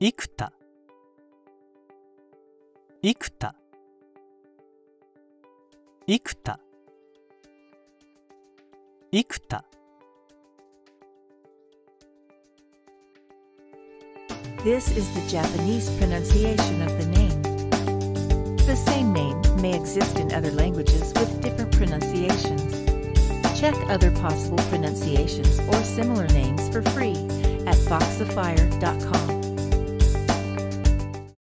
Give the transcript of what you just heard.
幾多幾多幾多幾多 This is the Japanese pronunciation of the name. The same name may exist in other languages with different pronunciations. Check other possible pronunciations or similar names for free at voxifier.com.